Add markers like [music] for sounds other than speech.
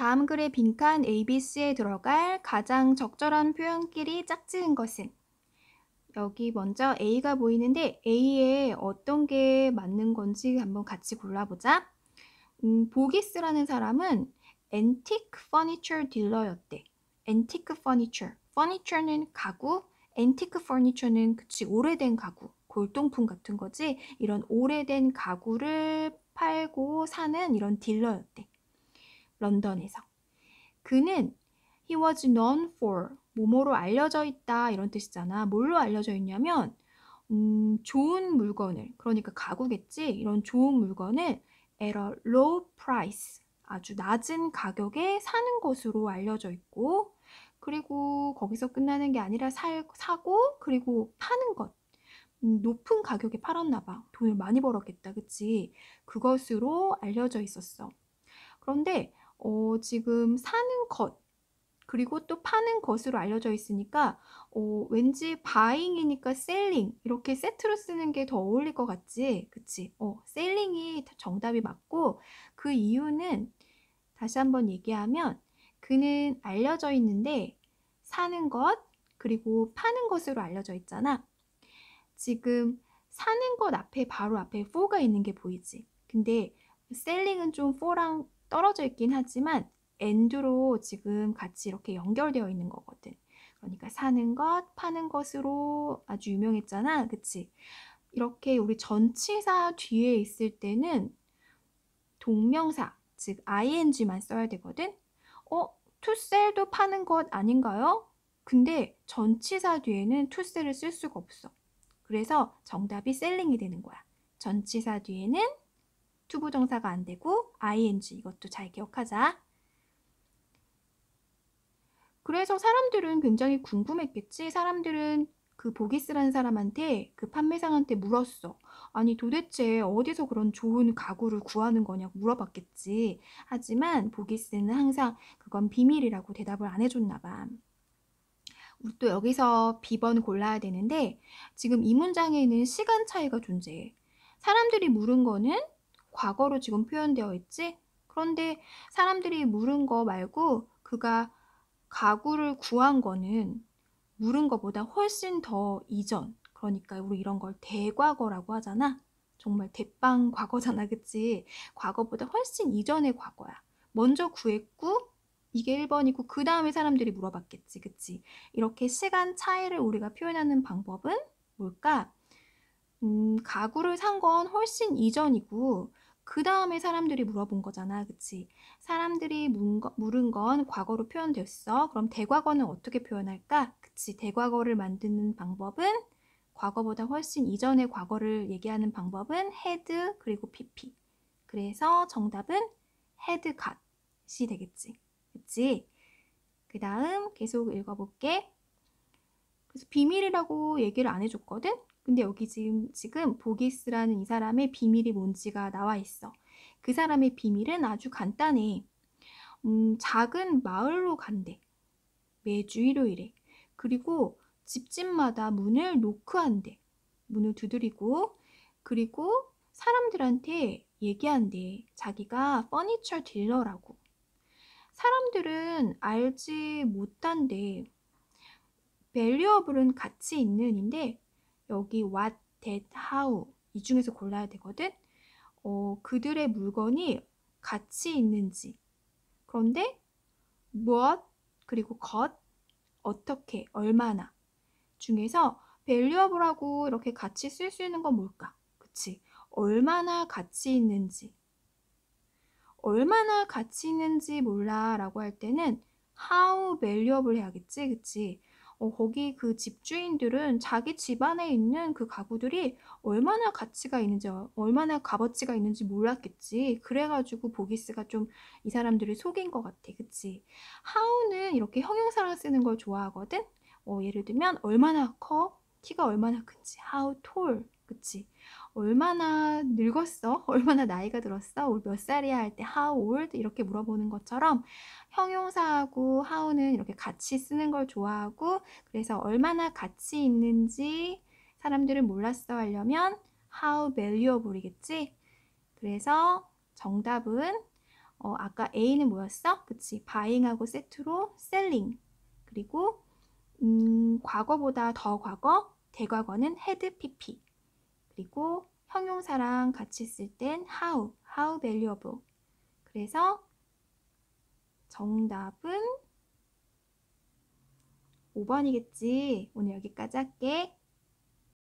다음 글의 빈칸 ABC에 들어갈 가장 적절한 표현끼리 짝지은 것은 여기 먼저 A가 보이는데 A에 어떤 게 맞는 건지 한번 같이 골라보자. 음, 보기스라는 사람은 antique furniture 딜러였대. antique furniture. furniture는 가구, antique furniture는 그치 오래된 가구, 골동품 같은 거지. 이런 오래된 가구를 팔고 사는 이런 딜러였대. 런던에서. 그는 he was known for 뭐뭐로 알려져 있다 이런 뜻이잖아. 뭘로 알려져 있냐면 음, 좋은 물건을 그러니까 가구겠지. 이런 좋은 물건을 at a low price 아주 낮은 가격에 사는 것으로 알려져 있고 그리고 거기서 끝나는 게 아니라 살, 사고 그리고 파는 것 음, 높은 가격에 팔았나 봐. 돈을 많이 벌었겠다. 그치? 그것으로 알려져 있었어. 그런데 어, 지금 사는 것 그리고 또 파는 것으로 알려져 있으니까 어, 왠지 바잉이니까 셀링 이렇게 세트로 쓰는 게 더 어울릴 것 같지? 그치? 어, 셀링이 정답이 맞고 그 이유는 다시 한번 얘기하면 그는 알려져 있는데 사는 것 그리고 파는 것으로 알려져 있잖아. 지금 사는 것 앞에 바로 앞에 for가 있는 게 보이지? 근데 셀링은 좀 for랑 떨어져 있긴 하지만 and로 지금 같이 이렇게 연결되어 있는 거거든. 그러니까 사는 것, 파는 것으로 아주 유명했잖아. 그치? 이렇게 우리 전치사 뒤에 있을 때는 동명사, 즉 ing만 써야 되거든. 어, sell도 파는 것 아닌가요? 근데 전치사 뒤에는 sell을 쓸 수가 없어. 그래서 정답이 selling이 되는 거야. 전치사 뒤에는 투부정사가 안 되고 ing 이것도 잘 기억하자. 그래서 사람들은 굉장히 궁금했겠지. 사람들은 그 보기스라는 사람한테 그 판매상한테 물었어. 아니 도대체 어디서 그런 좋은 가구를 구하는 거냐고 물어봤겠지. 하지만 보기스는 항상 그건 비밀이라고 대답을 안 해줬나 봐. 우리 또 여기서 비번 골라야 되는데 지금 이 문장에는 시간 차이가 존재해. 사람들이 물은 거는 과거로 지금 표현되어 있지? 그런데 사람들이 물은 거 말고 그가 가구를 구한 거는 물은 것보다 훨씬 더 이전. 그러니까 우리 이런 걸 대과거라고 하잖아. 정말 대빵 과거잖아, 그치? 과거보다 훨씬 이전의 과거야. 먼저 구했고 이게 1번이고 그 다음에 사람들이 물어봤겠지, 그치? 이렇게 시간 차이를 우리가 표현하는 방법은 뭘까? 음, 가구를 산 건 훨씬 이전이고 그 다음에 사람들이 물어본 거잖아. 그치? 사람들이 물은 건 과거로 표현됐어. 그럼 대과거는 어떻게 표현할까? 그치? 대과거를 만드는 방법은 과거보다 훨씬 이전의 과거를 얘기하는 방법은 had 그리고 pp. 그래서 정답은 had got이 되겠지. 그치? 그 다음 계속 읽어볼게. 그래서 비밀이라고 얘기를 안 해줬거든? 근데 여기 지금, 지금 보기스라는 이 사람의 비밀이 뭔지가 나와 있어. 그 사람의 비밀은 아주 간단해. 음, 작은 마을로 간대. 매주 일요일에. 그리고 집집마다 문을 노크한대. 문을 두드리고, 그리고 사람들한테 얘기한대. 자기가 furniture dealer라고. 사람들은 알지 못한대. valuable은 가치 있는인데 여기 what, that, how 이 중에서 골라야 되거든. 어, 그들의 물건이 가치 있는지. 그런데 무엇 그리고 것 어떻게 얼마나 중에서 valuable하고 이렇게 같이 쓸 수 있는 건 뭘까? 그치? 얼마나 가치 있는지. 얼마나 가치 있는지 몰라 라고 할 때는 how valuable 해야겠지? 그치? 어, 거기 그 집주인들은 자기 집안에 있는 그 가구들이 얼마나 가치가 있는지, 얼마나 값어치가 있는지 몰랐겠지. 그래가지고 보기스가 좀 이 사람들을 속인 것 같아. 그치? how는 이렇게 형용사랑 쓰는 걸 좋아하거든? 어, 예를 들면, 얼마나 커? 키가 얼마나 큰지. how tall. 그치? 얼마나 늙었어? [laughs] 얼마나 나이가 들었어? 몇 살이야? 할 때 how old? 이렇게 물어보는 것처럼 형용사하고 how는 이렇게 같이 쓰는 걸 좋아하고 그래서 얼마나 가치 있는지 사람들은 몰랐어 하려면 how valuable이겠지? 그래서 정답은 어, 아까 A는 뭐였어? 그치. buying하고 세트로 selling. 그리고 음, 과거보다 더 과거, 대과거는 had pp. 그리고 형용사랑 같이 쓸 땐 how, how valuable. 그래서 정답은 5번이겠지. 오늘 여기까지 할게.